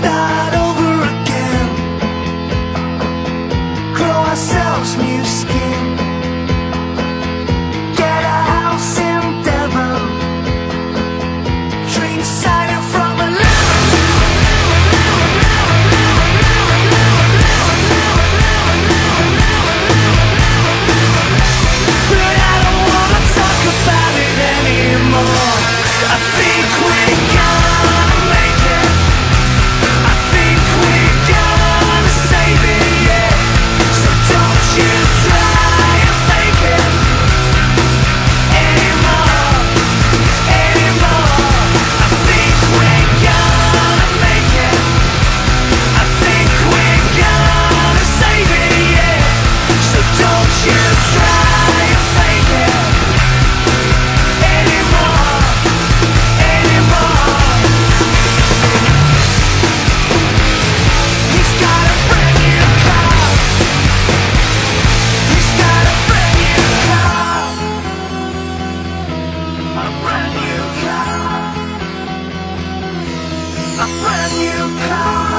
スタート a brand new car.